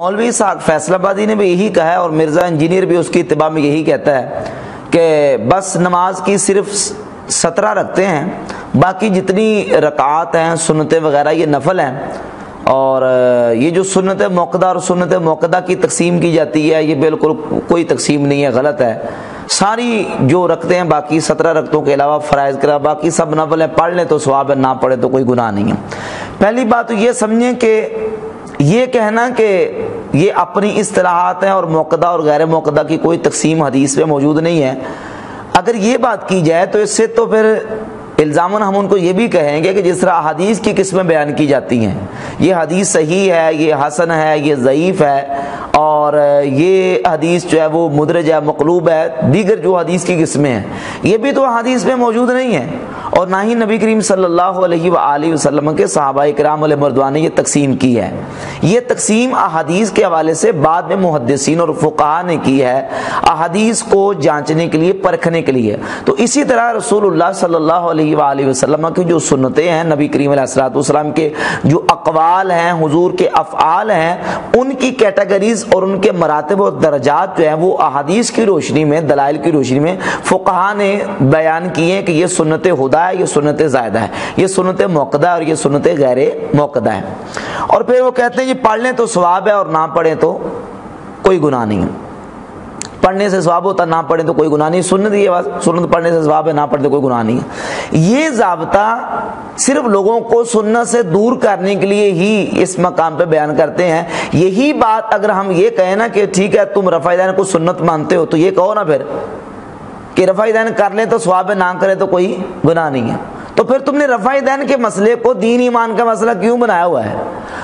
مولوی صاحب فیصلہ آبادی نے بھی یہی کہا ہے اور مرزا انجینئر بھی اس کی اتباع میں یہی کہتا ہے کہ بس نماز کی صرف سترہ رکھتے ہیں، باقی جتنی رکعات ہیں، سنتیں وغیرہ یہ نفل ہیں۔ اور یہ جو سنت موقع اور سنت موقع کی تقسیم کی جاتی ہے، یہ بالکل کوئی تقسیم نہیں ہے، غلط ہے۔ ساری جو رکھتے ہیں، باقی سترہ رکھتوں کے علاوہ فرائض کرا باقی سب نفل ہیں۔ پڑھ لیں تو سواب ہے، نہ پڑھے تو کوئی گناہ نہیں ہے۔ پہلی بات تو یہ سمجھیں کہ یہ کہنا کہ یہ اپنی اصطلاحات ہیں اور موقع اور غیر موقع کی کوئی تقسیم حدیث پہ موجود نہیں ہے۔ اگر یہ بات کی جائے تو اس سے تو پھر الزامن ہم ان کو یہ بھی کہیں گے کہ جس طرح حدیث کی قسمیں بیان کی جاتی ہیں۔ یہ حدیث صحیح ہے، یہ حسن ہے، یہ ضعیف ہے۔ اور یہ حدیث جو ہے وہ مدرج ہے، مقلوب ہے، دیگر جو حدیث کی قسمیں ہیں، یہ بھی تو حدیث میں موجود نہیں ہیں۔ اور نہ ہی نبی کریم صلی اللہ علیہ وآلہ وسلم کے صحابہ کرام علیہ مردوان نے یہ تقسیم کی ہے۔ یہ تقسیم احادیث کے حوالے سے بعد میں محدثین اور فقہ نے کی ہے، احادیث کو جانچنے کے لیے، پرکھنے کے لیے۔ تو اسی طرح رسول اللہ صلی اللہ علیہ وآلہ وسلم کی جو سنتیں ہیں، نبی کریم علیہ السلاۃ والسلام کے جو اقوال ہیں، حضور کے افعال ہیں، ان کی کیٹیگریز اور ان کے مراتب و درجات جو ہیں وہ احادیث کی روشنی میں، دلائل کی روشنی میں فقہ نے بیان کیے کہ یہ سنت ہدا ہے، یہ سنت زائدہ ہے۔ یہ سنت موقع ہے اور یہ سنت غیر موقع ہے۔ اور پھر وہ کہتے ہیں، یہ پڑھ لیں تو ثواب ہے اور نہ پڑھیں تو کوئی گناہ نہیں ہے۔ پڑھنے سے ثواب ہوتا، نہ پڑھیں تو کوئی گناہ نہیں۔ سنت یہ بات، سنت پڑھنے سے ثواب ہے، نہ پڑھنے کوئی گناہ نہیں یہ ضابطہ صرف لوگوں کو سنت سے دور کرنے کے لیے ہی اس مقام پہ بیان کرتے ہیں۔ یہی بات اگر ہم یہ کہیں نا کہ ٹھیک ہے، تم رفع دین کو سنت مانتے ہو تو یہ کہو نا پھر کہ رفع دین کر لیں تو ثواب نہ کرے تو کوئی گناہ نہیں ہے۔ تو پھر تم نے رفع دین کے مسئلے کو دین ایمان کا مسئلہ کیوں بنایا ہوا ہے؟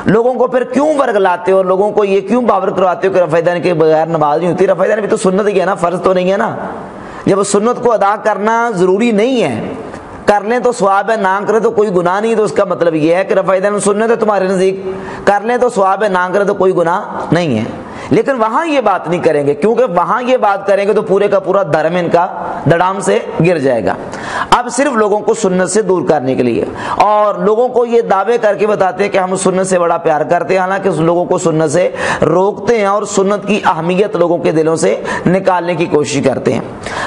لوگوں کو پھر کیوں ورگ لاتے ہو لوگوں کو یہ کیوں باور کرواتے ہو کہ رفع دین کے بغیر نماز نہیں ہوتی؟ رفع دین بھی تو سنت ہی ہے نا، فرض تو نہیں ہے نا۔ جب سنت کو ادا کرنا ضروری نہیں ہے، کر لیں تو سواب ہے، نہ کرے تو کوئی گناہ نہیں، تو اس کا مطلب یہ ہے کہ رفع دین سنت ہے تمہارے نزدیک۔ کر لیں تو سواب ہے، نہ کرے تو کوئی گناہ نہیں ہے۔ لیکن وہاں یہ بات نہیں کریں گے، کیونکہ وہاں یہ بات کریں گے تو پورے کا پورا دھرم ان کا دڑام سے گر جائے گا۔ اب صرف لوگوں کو سنت سے دور کرنے کے لیے۔ اور لوگوں کو یہ دعوے کر کے بتاتے ہیں کہ ہم سنت سے بڑا پیار کرتے ہیں، حالانکہ لوگوں کو سنت سے روکتے ہیں اور سنت کی اہمیت لوگوں کے دلوں سے نکالنے کی کوشش کرتے ہیں۔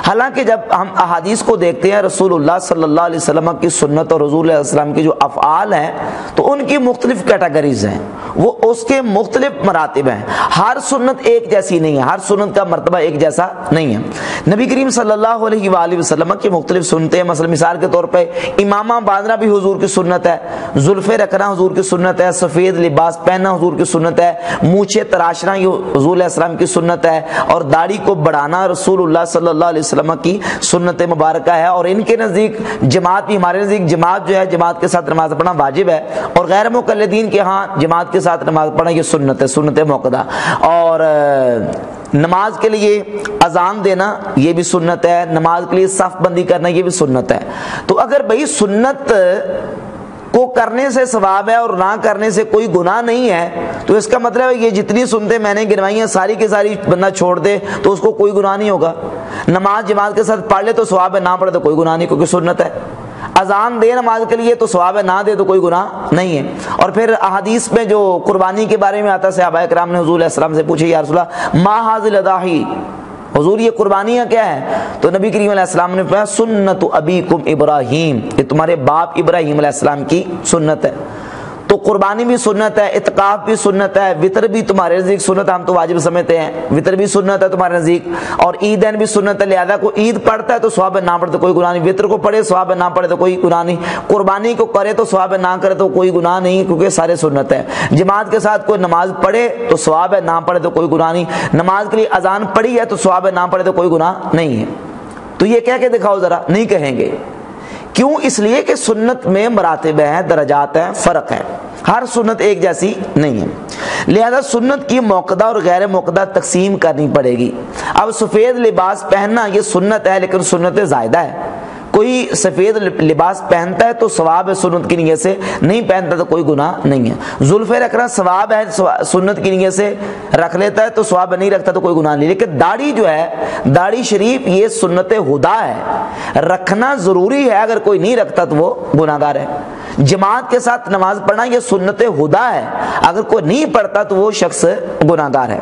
حالانکہ جب ہم احادیث کو دیکھتے ہیں، رسول اللہ صلی اللہ علیہ وسلم کی سنت اور رضول علیہ السلام کی جو افعال ہیں، تو ان کی مختلف کیٹیگریز ہیں۔ وہ اس کے مختلف مراتب ہیں۔ ہر سنت ایک جیسی نہیں ہے، ہر سنت کا مرتبہ ایک جیسا نہیں ہے۔ نبی کریم صلی اللہ علیہ وآلہ وسلم کی مختلف سنتے ہیں۔ مثلا مثال کے طور پہ امامہ باندھنا بھی حضور کی سنت ہے زلفے رکھنا حضور کی سنت ہے، سفید لباس پہننا حضور کی سنت ہے مونچھے تراشنا یہ حضور علیہ السلام کی سنت ہے، اور داڑھی کو بڑھانا رسول اللہ صلی اللہ علیہ وسلم کی سنت مبارکہ ہے۔ اور ان کے نزدیک جماعت بھی ہمارے نزدیک جماعت جو ہے، جماعت کے ساتھ نماز پڑھنا واجب ہے۔ اور غیر مقلدین کے ہاں جماعت کے ساتھ نماز پڑھنا یہ سنت ہے، سنت موقع اور نماز کے لیے اذان دینا یہ بھی سنت ہے، نماز کے لیے صف بندی کرنا یہ بھی سنت ہے۔ تو اگر بھائی سنت کو کرنے سے ثواب ہے اور نہ کرنے سے کوئی گناہ نہیں ہے، تو اس کا مطلب ہے یہ جتنی سنتے میں نے گنوائی ہیں، ساری کی ساری بندہ چھوڑ دے تو اس کو کوئی گناہ نہیں ہوگا۔ نماز جماعت کے ساتھ پڑھ لے تو ثواب ہے، نہ پڑھے تو کوئی گناہ نہیں، کیونکہ سنت ہے۔ اذان دے نماز کے لیے تو ثواب ہے نہ دے تو کوئی گناہ نہیں ہے۔ اور پھر احادیث میں جو قربانی کے بارے میں آتا صحابہ کرام نے حضور علیہ السلام سے پوچھے یا رسول اللہ، ما حاضل اداہی حضور، یہ قربانیاں کیا ہے تو نبی کریم علیہ السلام نے فرمایا، سنت ابیکم ابراہیم یہ تمہارے باپ ابراہیم علیہ السلام کی سنت ہے۔ تو قربانی بھی سنت ہے اتقاف بھی سنت ہے، وطر بھی تمہارے نزدیک سنت ہم تو واجب سمجھتے ہیں۔ وطر بھی سنت ہے تمہارے نزدیک، اور عیدین بھی سنت ہے، لہذا کو عید پڑھتا ہے تو سواب نہ پڑھے کوئی گناہ نہیں۔ وطر کو پڑھے سواب نہ پڑھے تو کوئی گناہ نہیں۔ قربانی کو کرے تو سواب نہ کرے تو کوئی گناہ نہیں، کیونکہ سارے سنت ہے جماعت کے ساتھ کوئی نماز پڑھے تو سواب ہے نہ پڑھے تو کوئی گناہ نہیں۔ نماز کے لیے اذان پڑھی ہے تو سواب نہ پڑھے تو کوئی گناہ نہیں ہے۔ تو یہ کہہ کے دکھاؤ ذرا، نہیں کہیں گے۔ کیوں اس لیے کہ سنت میں مراتب ہیں، درجات ہیں، فرق ہے ہر سنت ایک جیسی نہیں ہے۔ لہذا سنت کی موقع اور غیر موقع تقسیم کرنی پڑے گی۔ اب سفید لباس پہننا یہ سنت ہے، لیکن سنت زائدہ ہے۔ کوئی سفید لباس پہنتا ہے تو ثواب ہے سنت کی نیت سے، نہیں پہنتا تو کوئی گناہ نہیں ہے۔ زلفے رکھنا ثواب ہے، سنت کی نیت سے رکھ لیتا ہے تو ثواب نہیں رکھتا تو کوئی گناہ نہیں۔ لیکن داڑھی جو ہے، داڑھی شریف یہ سنت ہدا ہے۔ رکھنا ضروری ہے، اگر کوئی نہیں رکھتا تو وہ گناہ گار ہے۔ جماعت کے ساتھ نماز پڑھنا یہ سنت خدا ہے۔ اگر کوئی نہیں پڑھتا تو وہ شخص گناہ گار ہے۔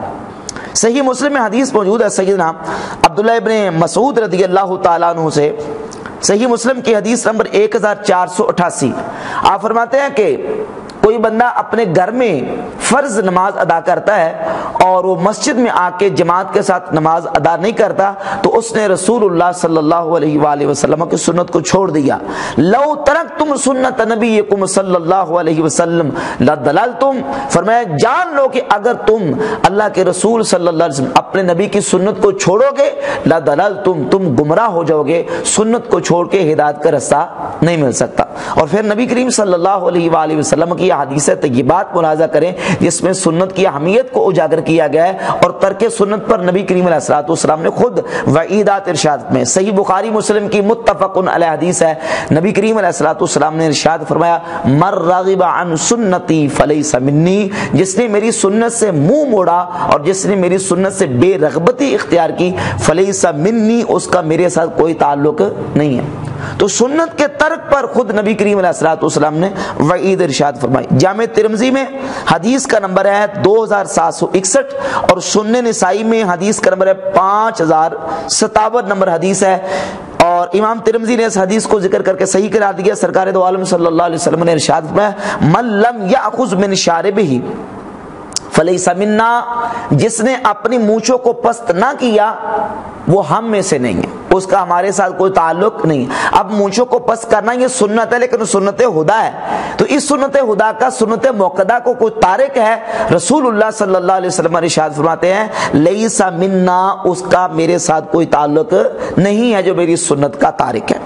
صحیح مسلم میں حدیث موجود ہے، سیدنا عبداللہ ابن مسعود رضی اللہ تعالیٰ عنہ سے۔ صحیح مسلم کی حدیث نمبر ایک ہزار چار سو اٹھاسی۔ آپ فرماتے ہیں کہ کوئی بندہ اپنے گھر میں فرض نماز ادا کرتا ہے اور وہ مسجد میں آ کے جماعت کے ساتھ نماز ادا نہیں کرتا، تو اس نے رسول اللہ صلی اللہ علیہ وآلہ وسلم کی سنت کو چھوڑ دیا۔ لو ترک تم سنت نبی صلی اللہ علیہ وسلم لدلل تم فرمایا، جان لو کہ اگر تم اللہ کے رسول صلی اللہ علیہ وسلم اپنے نبی کی سنت کو چھوڑو گے لدلل تم تم گمراہ ہو جاؤ گے، سنت کو چھوڑ کے ہدایت کا رستہ نہیں مل سکتا۔ اور پھر نبی کریم صلی اللہ علیہ وآلہ وسلم کی حدیث طیبات ملاحظہ کریں، جس میں سنت کی اہمیت کو اجاگر کیا گیا ہے اور ترک سنت پر نبی کریم علیہ السلام والسلام نے خود وعیدات ارشاد میں، صحیح بخاری مسلم کی متفق علیہ حدیث ہے۔ نبی کریم علیہ السلام والسلام نے ارشاد فرمایا مر راغب عن سنتی فلیس منی جس نے میری سنت سے منہ موڑا اور جس نے میری سنت سے بے رغبتی اختیار کی، فلیس منی اس کا میرے ساتھ کوئی تعلق نہیں ہے۔ تو سنت کے ترک پر خود نبی کریم علیہ السلام والسلام نے وعید ارشاد فرمائی۔ جامع ترمزی میں حدیث کا نمبر ہے دو ہزار سات سو اکسٹھ اور سنن نسائی میں حدیث کا نمبر ہے پانچ ہزار ستاون نمبر حدیث ہے اور امام ترمزی نے اس حدیث کو ذکر کر کے صحیح کرا دیا۔ سرکار دو عالم صلی اللہ علیہ وسلم نے ارشاد فرمایا، من لم یاخذ من شاربہ فلیس منا، جس نے اپنی مونچھوں کو پست نہ کیا، وہ ہم میں سے نہیں ہے۔ اس کا ہمارے ساتھ کوئی تعلق نہیں۔ اب مونچھوں کو پس کرنا یہ سنت ہے، لیکن سنت خدا ہے۔ تو اس سنت خدا کا سنت موقع کو کوئی تارک ہے؟ رسول اللہ صلی اللہ علیہ وسلم ارشاد فرماتے ہیں لئی سا منا، اس کا میرے ساتھ کوئی تعلق نہیں ہے جو میری سنت کا تارک ہے۔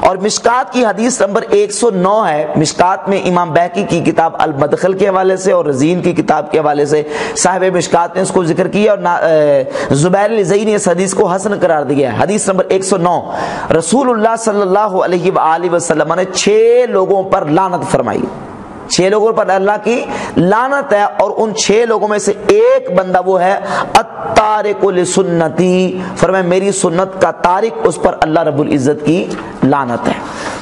اور مشکات کی حدیث نمبر 109 ہے۔ مشکات میں امام بہکی کی کتاب المدخل کے حوالے سے اور رزین کی کتاب کے حوالے سے صاحب مشکات نے اس کو ذکر کیا اور زبیر الزئی نے اس حدیث کو حسن قرار دیا ہے۔ حدیث نمبر 109 رسول اللہ صلی اللہ علیہ وآلہ وسلم نے چھ لوگوں پر لانت فرمائی۔ چھ لوگوں پر اللہ کی لانت ہے اور ان چھ لوگوں میں سے ایک بندہ وہ ہے اتارک لسنتی۔ فرمائے میری سنت کا تارک اس پر اللہ رب العزت کی لانت ہے۔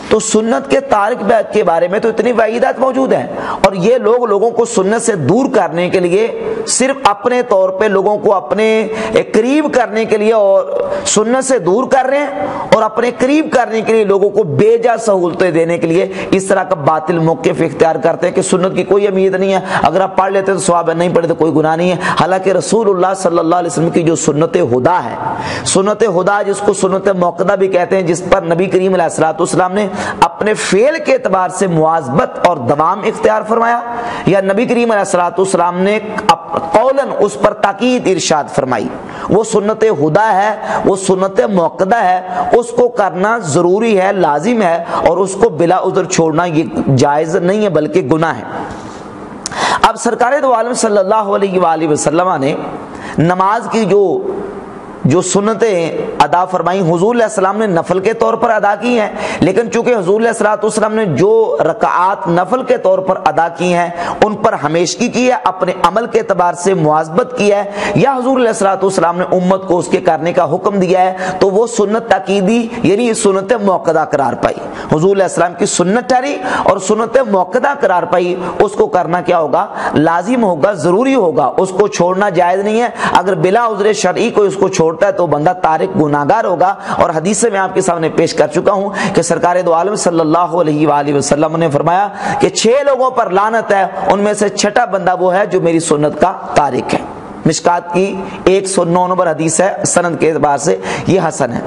تو سنت کے تارک بیت کے بارے میں تو اتنی وعیدات موجود ہیں۔ اور یہ لوگ لوگوں کو سنت سے دور کرنے کے لیے، صرف اپنے طور پہ لوگوں کو اپنے قریب کرنے کے لیے اور سنت سے دور کر رہے ہیں اور اپنے قریب کرنے کے لیے لوگوں کو بیجا سہولتیں دینے کے لیے اس طرح کا باطل موقف اختیار کرتے ہیں کہ سنت کی کوئی امید نہیں ہے۔ اگر آپ پڑھ لیتے تو سواب ہے نہیں پڑھے تو کوئی گناہ نہیں ہے۔ حالانکہ رسول اللہ صلی اللہ علیہ وسلم کی جو سنت خدا ہے، سنت خدا جس کو سنت موقع بھی کہتے ہیں، جس پر نبی کریم علیہ السلام نے اپنے فعل کے اعتبار سے معاذبت اور دوام اختیار فرمایا، یا نبی کریم علیہ السلام نے قولن اس پر تاکید ارشاد فرمائی۔ وہ سنت خدا ہے، وہ سنت موقع ہے، اس کو کرنا ضروری ہے، لازم ہے اور اس کو بلا عذر چھوڑنا یہ جائز نہیں ہے، بلکہ گناہ ہے اب سرکار دو عالم صلی اللہ علیہ وآلہ وسلم نے نماز کی جو جو سنتیں ادا فرمائی حضور علیہ السلام نے نفل کے طور پر ادا کی ہیں، لیکن چونکہ حضور علیہ السلام والسلام نے جو رکعات نفل کے طور پر ادا کی ہیں، ان پر ہمیشگی کی ہے، اپنے عمل کے اعتبار سے معذبت کی ہے، یا حضور علیہ السلام والسلام نے امت کو اس کے کرنے کا حکم دیا ہے، تو وہ سنت تقیدی یعنی سنت موقع قرار پائی۔ حضور علیہ السلام کی سنت ٹھہری اور سنت موقع قرار پائی، اس کو کرنا کیا ہوگا؟ لازم ہوگا، ضروری ہوگا، اس کو چھوڑنا جائز نہیں ہے۔ اگر بلا عذر شرعی کو اس کو چھوڑ چھوڑتا ہے تو بندہ تارک گناہگار ہوگا اور حدیث سے میں آپ کے سامنے پیش کر چکا ہوں کہ سرکار دو عالم صلی اللہ علیہ وآلہ وسلم نے فرمایا کہ چھ لوگوں پر لانت ہے، ان میں سے چھٹا بندہ وہ ہے جو میری سنت کا تارک ہے۔ مشکات کی ایک سو نو نمبر حدیث ہے، سند کے اعتبار سے یہ حسن ہے۔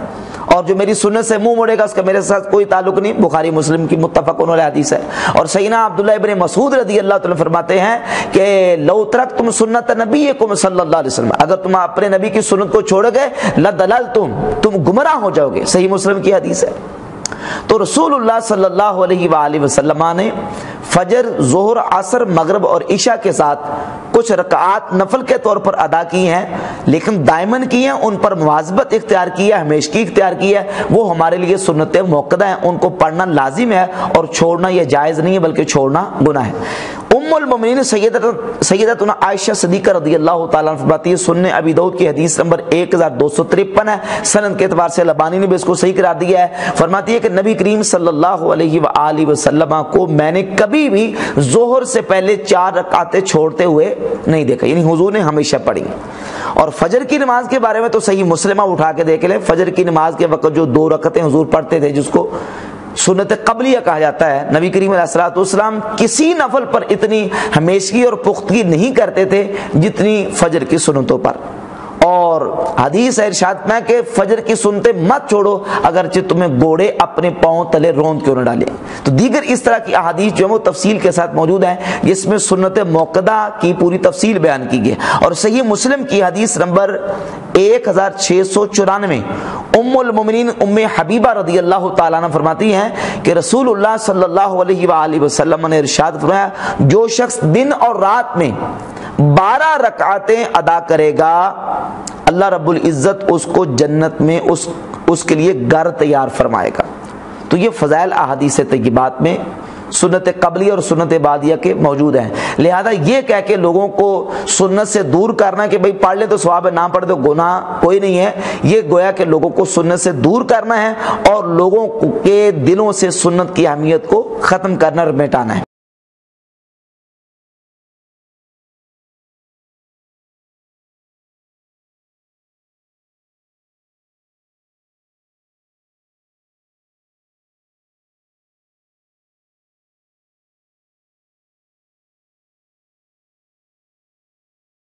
اور جو میری سنت سے منہ موڑے گا، اس کا میرے ساتھ کوئی تعلق نہیں۔ بخاری، مسلم کی متفق انہوں حدیث ہے۔ اور سینا عبداللہ ابن مسعود رضی اللہ تعالیٰ فرماتے ہیں کہ لو ترک تم سنت نبی صلی اللہ علیہ وسلم، اگر تم اپنے نبی کی سنت کو چھوڑ گئے لدلل تم تم گمراہ ہو جاؤ گے۔ صحیح مسلم کی حدیث ہے۔ تو رسول اللہ صلی اللہ علیہ وآلہ وسلم نے فجر، ظہر، عصر، مغرب اور عشاء کے ساتھ کچھ رکعات نفل کے طور پر ادا کی ہیں، لیکن دائمن کی ہیں، ان پر مواظبت اختیار کی ہے، ہمیشگی اختیار کی ہے، وہ ہمارے لیے سنت موقع ہیں ان کو پڑھنا لازم ہے اور چھوڑنا یہ جائز نہیں ہے، بلکہ چھوڑنا گناہ ہے۔ ام المومنین سیدت سیدتنا عائشہ صدیقہ رضی اللہ تعالیٰ عنہ فرماتی ہے سننے ابی دعود کی حدیث نمبر 1253 ہے۔ سند کے اعتبار سے لبانی نے بھی اس کو صحیح قرار دیا ہے۔ فرماتی ہے کہ نبی کریم صلی اللہ علیہ وآلہ وسلم کو میں نے کبھی بھی ظہر سے پہلے چار رکعتیں چھوڑتے ہوئے نہیں دیکھا۔ یعنی حضور نے ہمیشہ پڑھی۔ اور فجر کی نماز کے بارے میں تو صحیح مسلمہ اٹھا کے دیکھ لیں۔ فجر کی نماز کے وقت جو دو رکعتیں حضور پڑھتے تھے، جس کو سنت قبلیہ کہا جاتا ہے۔ نبی کریم علیہ السلاۃ والسلام کسی نفل پر اتنی ہمیشگی اور پختگی نہیں کرتے تھے جتنی فجر کی سنتوں پر۔ اور حدیث ہے ارشاد میں کہ فجر کی سنتے مت چھوڑو، اگرچہ تمہیں گوڑے اپنے پاؤں تلے روند کیوں نہ ڈالے۔ تو دیگر اس طرح کی احادیث جو ہے وہ تفصیل کے ساتھ موجود ہیں، جس میں سنت موقدہ کی پوری تفصیل بیان کی گئی اور صحیح مسلم کی حدیث نمبر ایک ہزار چھ سو چورانوے، ام المومنین ام حبیبہ رضی اللہ تعالیٰ عنہ فرماتی ہیں کہ رسول اللہ صلی اللہ علیہ وآلہ وسلم نے ارشاد فرمایا، جو شخص دن اور رات میں بارہ رکعتیں ادا کرے گا اللہ رب العزت اس کو جنت میں اس اس کے لیے گھر تیار فرمائے گا۔ تو یہ فضائل احادیث طیبات میں سنت قبلی اور سنت بادیہ کے موجود ہیں۔ لہذا یہ کہہ کے لوگوں کو سنت سے دور کرنا کہ بھئی پڑھ لے تو ثواب ہے، نہ پڑھ تو گناہ کوئی نہیں ہے۔ یہ گویا کہ لوگوں کو سنت سے دور کرنا ہے اور لوگوں کے دلوں سے سنت کی اہمیت کو ختم کرنا اور مٹانا ہے۔